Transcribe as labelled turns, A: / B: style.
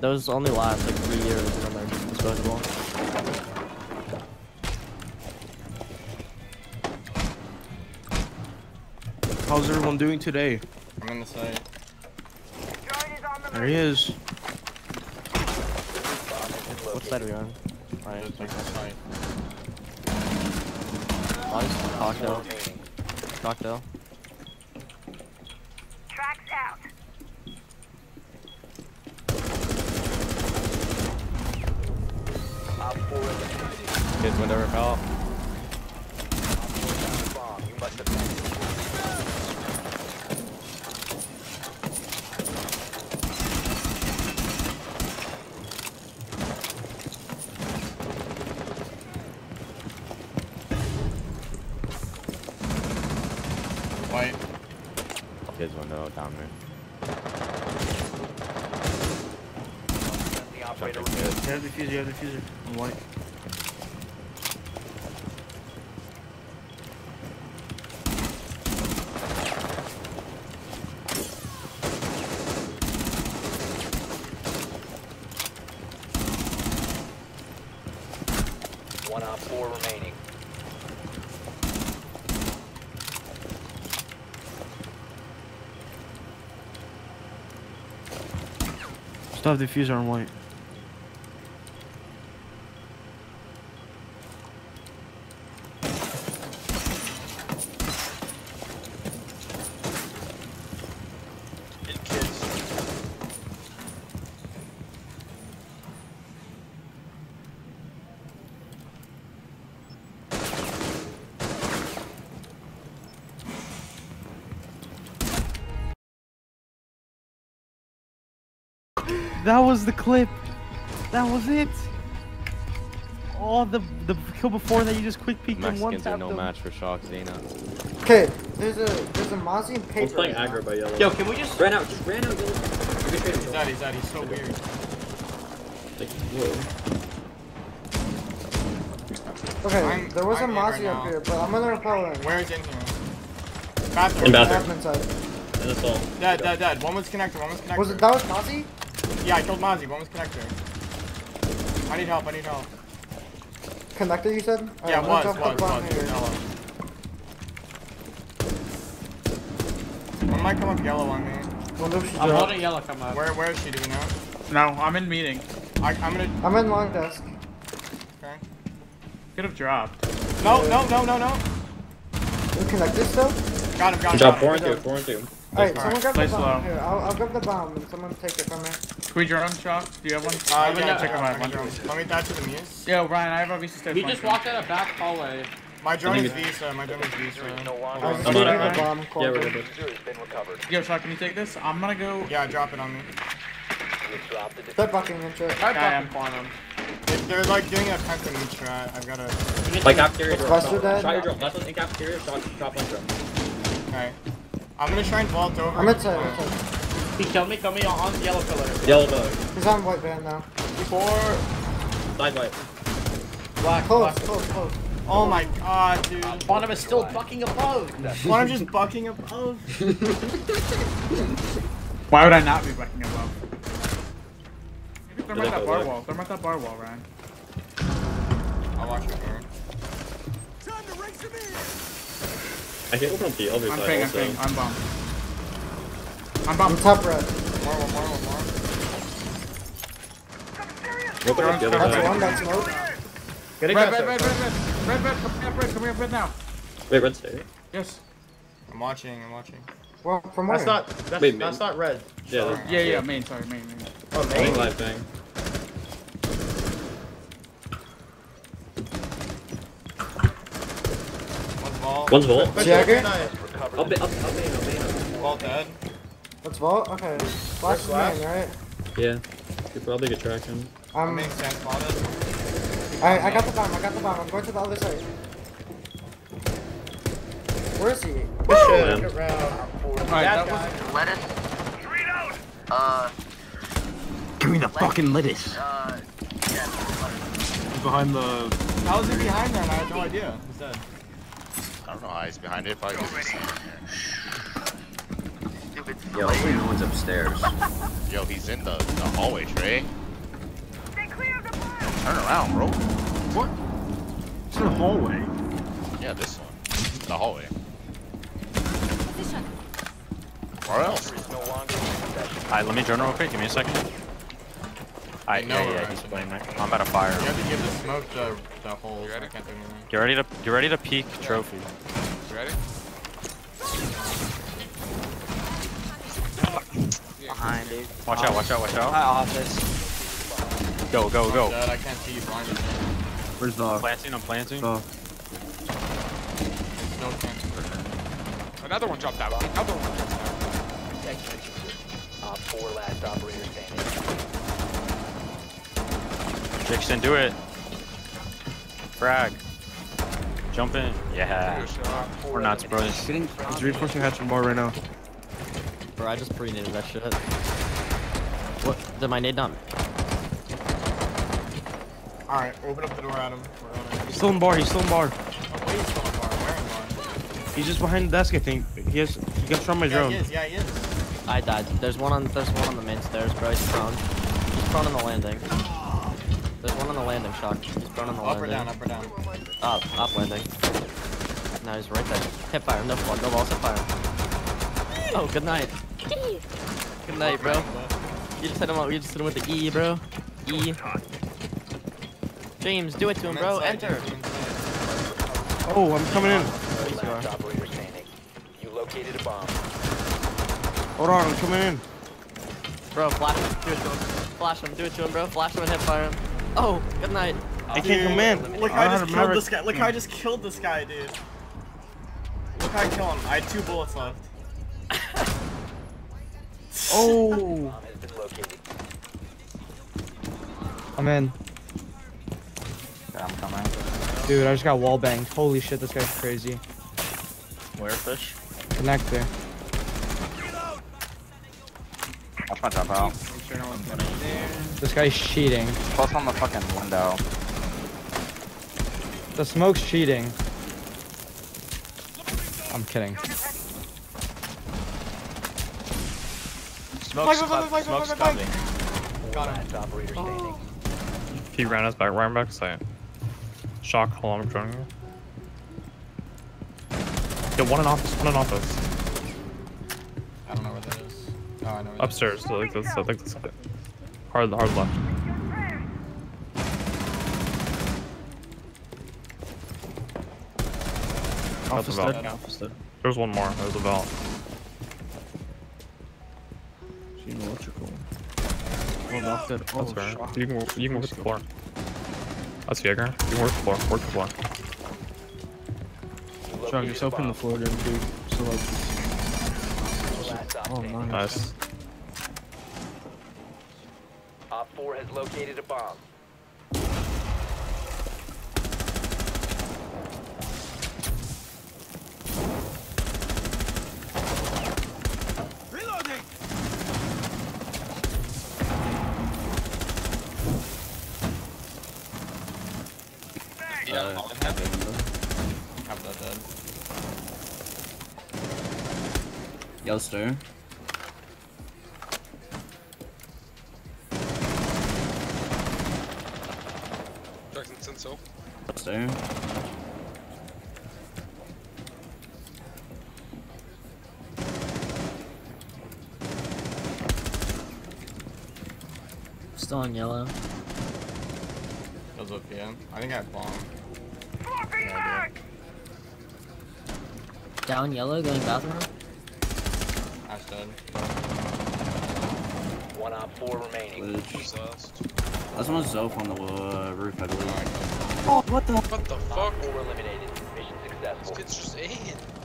A: Those only last like three years and then they're disposable.
B: How's everyone doing today?
C: I'm in the site.
B: There he is.
A: What side are we on? Alright,
C: Just like the site.
A: nice. Cocktail. Cocktail.
D: Tracks out.
E: Op 4 eliminated.
C: Kids window repel.
E: Bomb. You must.
C: White.
F: Kids window down there.
E: Operator
B: You have the diffuser, you have the diffuser. I'm white.
E: One op 4 remaining.
B: Still have the diffuser on white. That was the clip. That was it. Oh, the the kill before that you just quick peeked and one
F: Mexicans are
B: tapped
F: no
B: him.
F: match for Shawk Xena.
G: Okay, there's a there's a Mozzie and paper.
H: One's playing
G: right now.
H: aggro by yellow.
I: Yo, can we just
H: ran out, just ran out yellow. You can trade
C: He's
H: him.
C: dead, he's dead, he's so weird.
H: Like, whoa.
G: Okay,
C: I'm-
G: there was
C: I'm
G: a
C: in right
G: Mozzie
C: now.
G: up here, but I'm gonna repel in.
C: Where's in here? Bathroom.
H: In bathroom.
G: Admin side.
H: And that's all.
C: Dead, dead, dead. One was connected. one was connected.
G: Was it that was Mozzie?
C: Yeah, I killed Mozzie, one was connector. I need help, I need help.
G: Connector, you said? Alright,
C: yeah,
G: I'm gonna
C: was, was, was.
G: here.
C: Yellow. One might come up yellow on me.
G: Wonder if she
I: I'm
G: dropped.
I: holding yellow come up.
C: Where, where is she, do we know?
J: No, I'm in meeting.
C: I, I'm gonna,
G: I'm in long desk.
C: okay.
J: Could have dropped.
C: No, no, no, no, no.
G: You connected still?
C: Got him, got him.
H: Drop
C: got
H: four
C: him.
H: and two, four and two.
G: Alright,
C: Alright,
G: someone grab
J: play
G: the bomb.
J: slow.
G: Here, I'll, I'll grab the bomb and someone take it from me.
J: Can we drone shot? Do you have one?
C: Uh,
I: I'm
C: yeah,
I: gonna-
C: check
J: check
C: out
J: my
C: my
J: one.
C: drone. Let me attach to the muse.
J: Yo, Ryan, I have a VC stairs.
I: He just walked out a back hallway.
C: My drone is
H: think
C: Visa, my drone is
E: Diffuser is no longer
G: I
E: on
G: just
H: I'm
G: gave
H: on
G: you
H: it.
G: the bomb.
H: Yeah, we're good.
E: Diffuser has been recovered.
J: Yo, Shot, can you take this? I'm gonna go.
C: Yeah, drop it on me.
E: You've dropped the
G: Start
E: diffuser.
G: bucking into it.
J: I am.
I: bucking quantum.
C: They- They're like doing a penta meat strat. I've gotta.
H: Like cafeteria
G: Is
H: drop.
G: Buster
H: Shot
G: dead?
H: Shot your drop. Last one in cafeteria, shot, drop one drop.
C: Okay. I'm gonna try and vault over.
G: I'm inside, I'm inside.
I: He killed me, killed me on on the yellow pillar.
H: Yellow pillar.
G: He's on white van now.
C: Before.
H: Side white.
I: Black,
G: Close,
I: black.
G: close, close.
C: Oh my god, dude.
I: Quantum is still bucking above.
C: Why I'm just bucking above?
J: Why would I not be backing above? Maybe throw him at that bar
H: that.
J: wall. Throw him at that bar wall, Ryan.
C: I'll watch it here.
H: I can open up the other
J: I'm
H: side
J: ping, I'm
H: also.
J: ping. I'm bomb. I'm
G: I'm top red.
C: More, one more, one more.
H: Open up the other
G: That's
H: side.
G: one, that's smoke.
J: Red, red, red, red, red. Red, red, come here, red, come here, red now.
H: Wait, red stay.
J: Yes.
C: I'm watching, I'm watching.
G: Well, from where?
K: That's not. That's,
H: Wait,
K: that's not red.
H: Yeah, that's
J: Yeah, yeah, main, sorry, main, main.
K: Oh,
H: Only
K: main.
H: live thing.
C: One's vault.
H: One's vault.
K: But
G: Jaeger?
K: you're not-
E: Recovered.
H: Up, up, up, main, up, main.
C: Vault dead.
G: Let's vault? Okay. Flash is main, right?
H: Yeah. Could probably get traction.
C: I'm
G: Um,
C: being sand spotted.
G: Alright, I got the bomb, I got the bomb. I'm going to the other side. Where is he?
K: Good shit.
H: Man.
K: Good round.
J: Alright,
K: That
J: that was.
K: guy.
D: Lettuce. Uh,
B: Give me the fucking lettuce.
D: uh, yeah.
B: Behind the.
C: How is he behind there? I had no idea. He's dead.
L: I don't know how he's behind it, probably because he's
D: It
K: Yo, hopefully no one's upstairs.
L: Yo, he's in the, the hallway, Trey.
M: Stay clear of the bomb.
L: Turn around, bro.
B: What? It's in the hallway.
L: Yeah, this one. The hallway. Where else?
E: No longer.
N: Alright, let me join real quick. Give me a second. Alright,
C: know
N: yeah,
C: we're
N: yeah,
C: right
N: he's playing there. I'm about to fire.
C: You have to give the smoke the, the holes. I can't do anything.
N: Get ready to get ready to peek trophy.
L: You ready?
A: Behind, dude.
N: Watch out, watch out, watch out.
A: Hi, office.
N: Go, go, go.
C: Dad, I can't see you blinded.
B: Where's the?
N: Planting, I'm planting.
B: Oh.
C: There's no chance.
L: Another one dropped out. Another one dropped out.
E: Op uh, 4 last operator standing.
N: Dixon, do it. Frag. Jump in. Yeah. We're nuts, bros.
B: Getting. He's reinforcing hatching bar right now.
A: Bro, I just pre-nated that shit. What? Did my nade not?
C: Alright, open up the door, Adam. We're on it.
B: He's still in bar. He's still in bar.
C: Oh, he's still in bar. Where in bar?
B: He's just behind the desk, I think. He has. He got shot by
C: Yeah,
B: drone.
C: he is. Yeah, he is.
A: I died. There's one on. There's one on the main stairs, bro. He's prone. He's prone on the landing. There's one on the landing, Shawk. He's prone on the
C: Up
A: landing.
C: Up or down, up or down.
A: Up, up landing. No, he's right there. Hip fire, no flood, no walls, hip fire. Oh, good night. Good night, bro. You just hit him up. You just hit him with the E, bro. E. James, do it to him, bro. Enter.
B: Oh, I'm coming in.
A: You are.
E: Last operator standing. You located a bomb.
B: Hold on, I'm coming in.
A: Bro, flash him. Do it to him. Flash him. Do it to him, bro. Flash him and hip fire him. Oh, good night.
B: I can't come in.
C: Look,
B: I
C: I just
B: a
C: killed
B: Maverick-
C: this guy. Look, how I hmm. just killed this guy, dude. Look, how I killed him. I had two bullets left.
B: Oh.
E: Bomb has been located.
O: I'm in.
K: I'm coming.
O: Dude, I just got wall banged. Holy shit, this guy's crazy.
N: Where fish?
O: Connector.
K: Watch my jump out.
O: This guy's cheating.
K: Close on the fucking window.
O: The smoke's cheating. I'm kidding.
N: Smoke's,
C: Flag, flag, flag, flag,
N: smoke's coming.
C: Got him.
E: Operator oh. standing.
P: He ran us back, ran back site. Shawk, hold on, I'm joining you. Yo, one in office, one in office.
C: I don't know where that is. Oh, I know where that is.
P: Upstairs, so like this, I think this hard, hard left. That's
B: Office
P: a
B: dead.
P: There's one more. There's a valve.
B: Seen electrical. Oh, locked it. Oh,
P: That's fair.
B: Shawk.
P: You can work, you can work the floor. That's Jaeger. You can work the floor. Work the floor.
E: You
B: just open the floor, dude. dude. So like.
E: Last op
B: Oh, nice.
P: Nice.
E: 4 has located a bomb.
C: Have that dead.
K: Youngster. Youngster.
A: Still on yellow.
C: Goes up, yeah. I think I have bomb. Yeah,
A: Down yellow, going bathroom.
C: Ash dead.
E: One op 4 remaining.
K: Glitch. That's one Zope on the uh, roof, I believe.
L: Oh, what the fuck?
E: Op 4 eliminated. Mission successful.
L: It's just in. What the